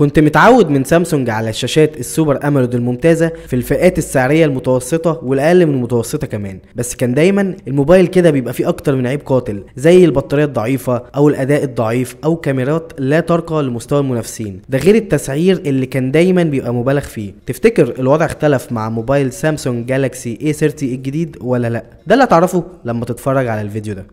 كنت متعود من سامسونج على الشاشات السوبر اموليد الممتازة في الفئات السعرية المتوسطة والأقل من المتوسطة كمان. بس كان دايما الموبايل كده بيبقى فيه أكتر من عيب قاتل زي البطاريه الضعيفه أو الأداء الضعيف أو كاميرات لا ترقى لمستوى المنافسين. ده غير التسعير اللي كان دايما بيبقى مبالغ فيه. تفتكر الوضع اختلف مع موبايل سامسونج جالاكسي A30 الجديد ولا لأ؟ ده اللي هتعرفه لما تتفرج على الفيديو ده.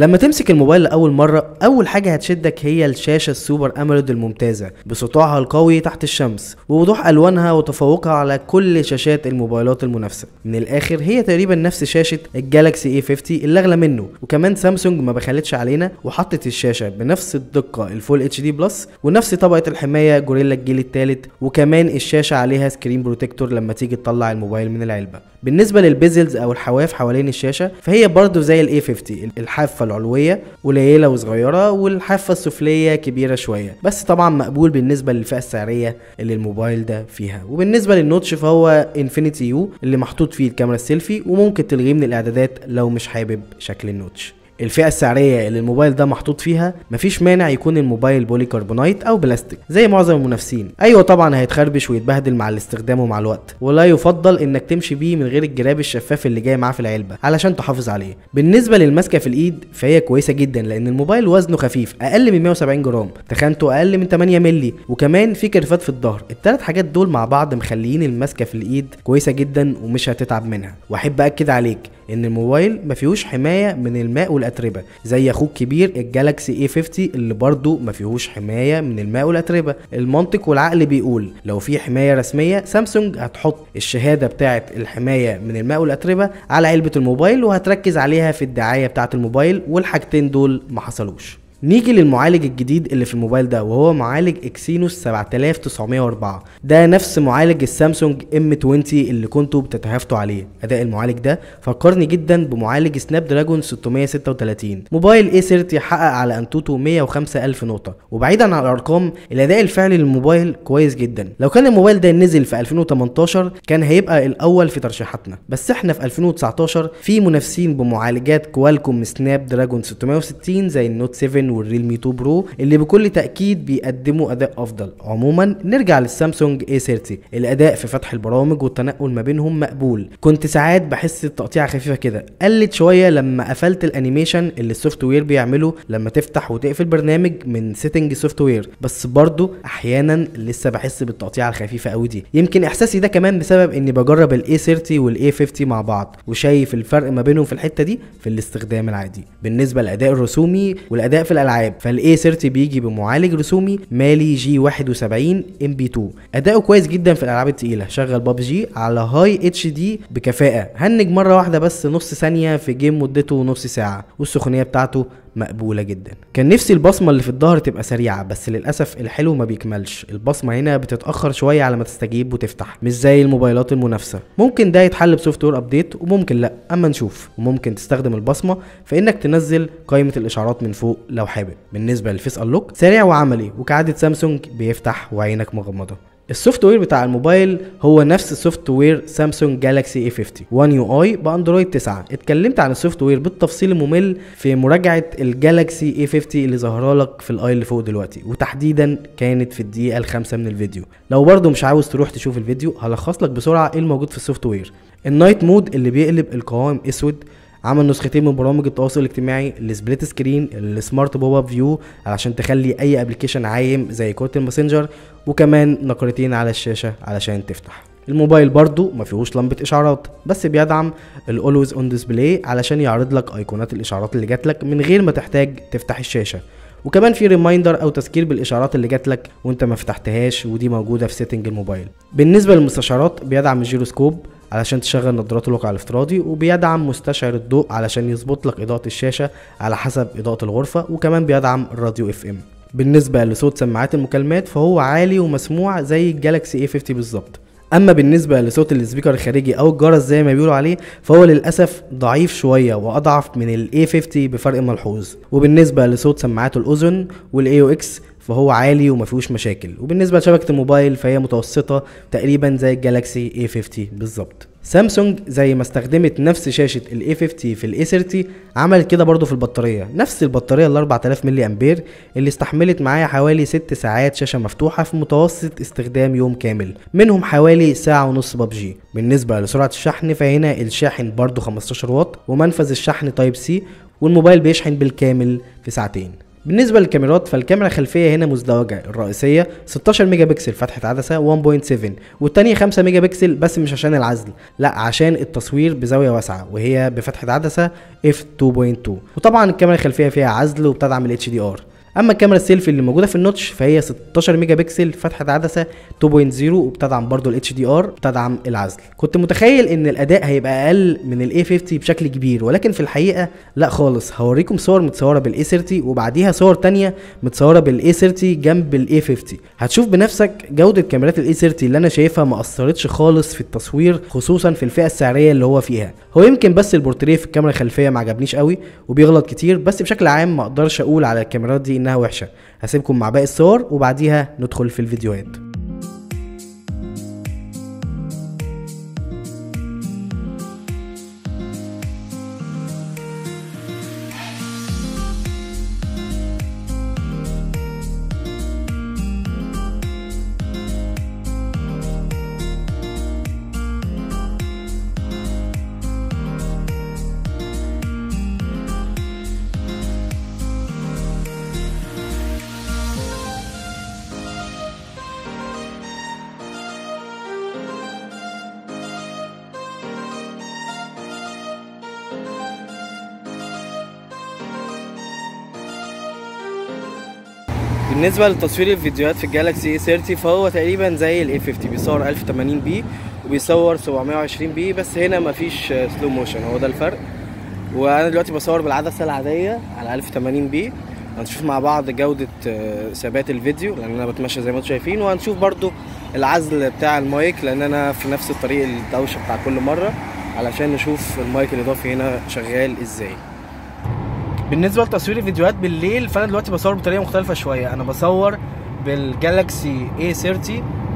لما تمسك الموبايل لأول مرة أول حاجة هتشدك هي الشاشة ال Super AMOLED الممتازة بسطوعها القوي تحت الشمس ووضوح ألوانها وتفوقها على كل شاشات الموبايلات المنافسة. من الآخر هي تقريبا نفس شاشة ال Galaxy A50 اللي أغلى منه وكمان سامسونج ما بخلتش علينا وحطت الشاشة بنفس الدقة ال Full HD Plus ونفس طبقة الحماية Gorilla الجيل الثالث وكمان الشاشة عليها screen protector لما تيجي تطلع الموبايل من العلبة. بالنسبة لل bezels أو الحواف حوالين الشاشة فهي برضو زي ال A50 الحافة العلوية قليلة وصغيرة والحافة السفلية كبيرة شوية بس طبعا مقبول بالنسبة للفئة السعرية اللي الموبايل ده فيها. وبالنسبة للنوتش فهو Infinity-U اللي محطوط فيه الكاميرا السيلفي وممكن تلغيه من الإعدادات لو مش حابب شكل النوتش. الفئة السعرية اللي الموبايل ده محطوط فيها مفيش مانع يكون الموبايل polycarbonate أو بلاستيك زي معظم المنافسين. أيوه طبعا هيتخربش ويتبهدل مع الاستخدام ومع الوقت. ولا يفضل إنك تمشي بيه من غير الجراب الشفاف اللي جاي معاه في العلبة علشان تحافظ عليه. بالنسبة للمسكة في الإيد فهي كويسة جدا لأن الموبايل وزنه خفيف أقل من 170 جرام تخانته أقل من 8 مللي وكمان في curve ات في الظهر. الثلاث حاجات دول مع بعض مخليين المسكة في الإيد كويسة جدا ومش هتتعب منها. وأحب أكد عليك إن الموبايل ما فيهوش حماية من الماء والأتربة زي أخوه الكبير ال Galaxy A50 اللي برضه ما فيهوش حماية من الماء والأتربة. المنطق والعقل بيقول لو في حماية رسمية سامسونج هتحط الشهادة بتاعه الحماية من الماء والأتربة على علبة الموبايل وهتركز عليها في الدعاية بتاعه الموبايل والحاجتين دول ما حصلوش. نيجي للمعالج الجديد اللي في الموبايل ده وهو معالج Exynos 7904 ده نفس معالج السامسونج M20 اللي كنتوا بتتهافتوا عليه. أداء المعالج ده فكرني جدا بمعالج Snapdragon 636 موبايل A30 حقق على AnTuTu 105 ألف نقطة. وبعيدا عن الأرقام الأداء الفعلي للموبايل كويس جدا. لو كان الموبايل ده نزل في 2018 كان هيبقى الأول في ترشيحاتنا. بس إحنا في 2019 في منافسين بمعالجات Qualcomm Snapdragon 660 زي ال Note 7 وال Realme 2 Pro اللي بكل تأكيد بيقدموا أداء أفضل. عموما نرجع للسامسونج A30 الأداء في فتح البرامج والتنقل ما بينهم مقبول. كنت ساعات بحس التقطيع خفيفة كده. قلت شوية لما قفلت ال animation اللي ال software بيعمله لما تفتح وتقفل برنامج من setting software بس برضو أحيانا لسه بحس بالتقطيع الخفيفة قوي دي. يمكن إحساسي ده كمان بسبب إني بجرب ال A30 وال A50 مع بعض وشايف الفرق ما بينهم في الحتة دي في الاستخدام العادي. بالنسبة للأداء الرسومي والأداء في الألعاب. فال A30 بيجي بمعالج رسومي مالي جي 71 ام بي 2 أداؤه كويس جدا في الألعاب التقيلة. شغل ببجي على هاي اتش دي بكفاءة. هنج مرة واحدة بس نص ثانية في game مدته نص ساعة والسخونية بتاعته مقبولة جدا. كان نفسي البصمة اللي في الظهر تبقى سريعة بس للأسف الحلو ما بيكملش. البصمة هنا بتتأخر شوية على ما تستجيب وتفتح مش زي الموبايلات المنافسة. ممكن ده يتحل ب software update وممكن لأ أما نشوف. وممكن تستخدم البصمة في إنك تنزل قائمة الإشعارات من فوق لو حابب. بالنسبة لل face unlock سريع وعملي وكعادة سامسونج بيفتح وعينك مغمضة. ال software بتاع الموبايل هو نفس software سامسونج Galaxy A50 One UI ب Android 9 اتكلمت عن ال software بالتفصيل الممل في مراجعة ال Galaxy A50 اللي ظاهره لك في ال i اللي فوق دلوقتي. وتحديدا كانت في الدقيقة الخامسة من الفيديو. لو برضو مش عاوز تروح تشوف الفيديو هلخص لك بسرعة إيه الموجود في ال software. ال night mode اللي بيقلب القوائم أسود عمل نسختين من برامج التواصل الاجتماعي ال split screen ال smart pop-up view علشان تخلي أي application عايم زي كده ال Messenger وكمان نقرتين على الشاشة علشان تفتح. الموبايل برضو ما فيهوش لمبة إشعارات بس بيدعم ال always on display علشان يعرض لك أيقونات الإشعارات اللي جات لك من غير ما تحتاج تفتح الشاشة. وكمان في reminder أو تذكير بالإشعارات اللي جات لك وأنت ما فتحتهاش ودي موجودة في setting الموبايل. بالنسبة للمستشعرات بيدعم الجيروسكوب علشان تشغل نظارات الواقع الافتراضي وبيدعم مستشعر الضوء علشان يظبط لك إضاءة الشاشة على حسب إضاءة الغرفة وكمان بيدعم الراديو FM بالنسبة لصوت سماعات المكالمات فهو عالي ومسموع زي ال Galaxy A50 بالظبط. أما بالنسبة لصوت ال speaker الخارجي أو الجرس زي ما بيقولوا عليه فهو للأسف ضعيف شوية وأضعف من ال A50 بفرق ملحوظ. وبالنسبة لصوت سماعات الأذن وال AUX فهو عالي وما فيهوش مشاكل. وبالنسبة لشبكة الموبايل فهي متوسطة تقريبا زي ال Galaxy A50 بالظبط. سامسونج زي ما استخدمت نفس شاشة ال A50 في ال A30 عملت كده برضو في البطارية. نفس البطارية ال 4000 ملي أمبير اللي استحملت معايا حوالي 6 ساعات شاشة مفتوحة في متوسط استخدام يوم كامل. منهم حوالي ساعة ونص ببجي بالنسبة لسرعة الشحن فهنا الشاحن برضو 15 واط ومنفذ الشحن Type-C والموبايل بيشحن بالكامل في ساعتين. بالنسبة للكاميرات فالكاميرا الخلفية هنا مزدوجة. الرئيسية 16 ميجا بكسل فتحة عدسة 1.7 والتانية 5 ميجا بكسل بس مش عشان العزل لا عشان التصوير بزاوية واسعة وهي بفتحة عدسة f 2.2 وطبعا الكاميرا الخلفية فيها عزل وبتدعم ال HDR أما الكاميرا السيلفي اللي موجودة في ال notch فهي 16 ميجا بكسل فتحة عدسة 2.0 وبتدعم برضو ال HDR بتدعم العزل. كنت متخيل إن الأداء هيبقى أقل من ال A50 بشكل كبير ولكن في الحقيقة لا خالص. هوريكم صور متصورة بال A30 وبعديها صور تانية متصورة بال A30 جنب ال A50 هتشوف بنفسك جودة كاميرات ال A30 اللي أنا شايفها ما أثرتش خالص في التصوير خصوصا في الفئة السعرية اللي هو فيها. هو يمكن بس البورتريه في الكاميرا الخلفية ما عجبنيش قوي وبيغلط كتير بس بشكل عام ما أقدرش أقول على الكاميرات دي إنها وحشة. هسيبكم مع باقي الصور وبعديها ندخل في الفيديوهات. بالنسبة لتصوير الفيديوهات في ال Galaxy A 30 فهو تقريبا زي ال A50 بيصور 1080 p وبيصور 720 p بس هنا مفيش slow motion هو ده الفرق. وأنا دلوقتي بصور بالعدسة العادية على 1080 p هنشوف مع بعض جودة آه، ثبات الفيديو لأن أنا بتمشى زي ما أنتم شايفين. وهنشوف برضو العزل بتاع المايك لأن أنا في نفس الطريق الدوشة بتاع كل مرة علشان نشوف المايك الاضافي هنا شغال إزاي. بالنسبة لتصوير الفيديوهات بالليل فأنا دلوقتي بصور بطريقة مختلفة شوية. أنا بصور بال Galaxy A30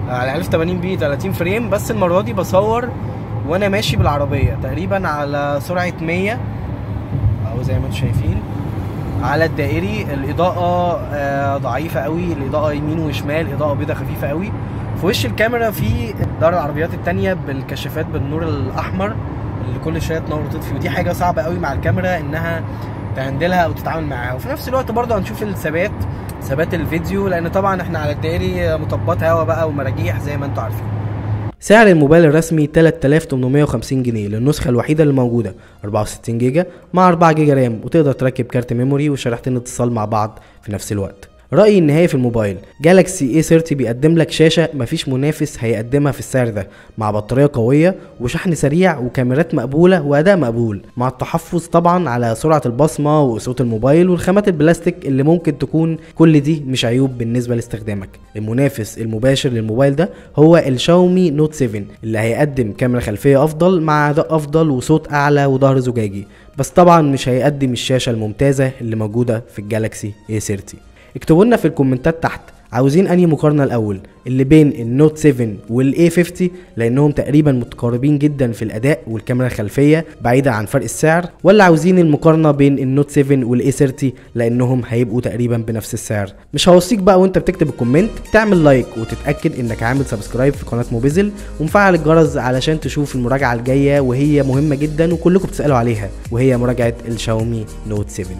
على 1080 p 30 frame. بس المرة دي بصور وأنا ماشي بالعربية. تقريبا على سرعة 100 أو زي ما أنتم شايفين. على الدائري الإضاءة آه، ضعيفة قوي. الإضاءة يمين وشمال إضاءة بيضاء خفيفة قوي. في وش الكاميرا في ضهر العربيات التانية بالكشافات بالنور الأحمر اللي كل شوية تنور وتطفي. ودي حاجة صعبة قوي مع الكاميرا إنها تهندلها أو تتعامل معاها. وفي نفس الوقت برضه هنشوف الثبات ثبات الفيديو لأن طبعا إحنا على الدائري مطبات هوا بقى ومراجيح زي ما أنتم عارفين. سعر الموبايل الرسمي 3850 جنيه للنسخة الوحيدة اللي موجودة. 64 جيجا مع 4 جيجا RAM وتقدر تركب كارت memory وشريحتين اتصال مع بعض في نفس الوقت. رأيي النهائي في الموبايل. Galaxy A30 بيقدم لك شاشة مفيش منافس هيقدمها في السعر ده مع بطارية قوية وشحن سريع وكاميرات مقبولة وأداء مقبول. مع التحفظ طبعا على سرعة البصمة وصوت الموبايل والخامات البلاستيك اللي ممكن تكون كل دي مش عيوب بالنسبة لاستخدامك. المنافس المباشر للموبايل ده هو ال Xiaomi Note 7 اللي هيقدم كاميرا خلفية أفضل مع أداء أفضل وصوت أعلى وظهر زجاجي. بس طبعا مش هيقدم الشاشة الممتازة اللي موجودة في ال Galaxy A30 اكتبوا لنا في الكومنتات تحت. عاوزين أنهي مقارنة الأول؟ اللي بين ال Note 7 وال A50 لأنهم تقريبا متقاربين جدا في الأداء والكاميرا الخلفية بعيدا عن فرق السعر. ولا عاوزين المقارنة بين ال Note 7 وال A30 لأنهم هيبقوا تقريبا بنفس السعر. مش هوصيك بقى وأنت بتكتب ال comment تعمل like وتتأكد إنك عامل subscribe في قناة Mobizil ومفعل الجرس علشان تشوف المراجعة الجاية وهي مهمة جدا وكلكم بتسألوا عليها وهي مراجعة ال Xiaomi Note 7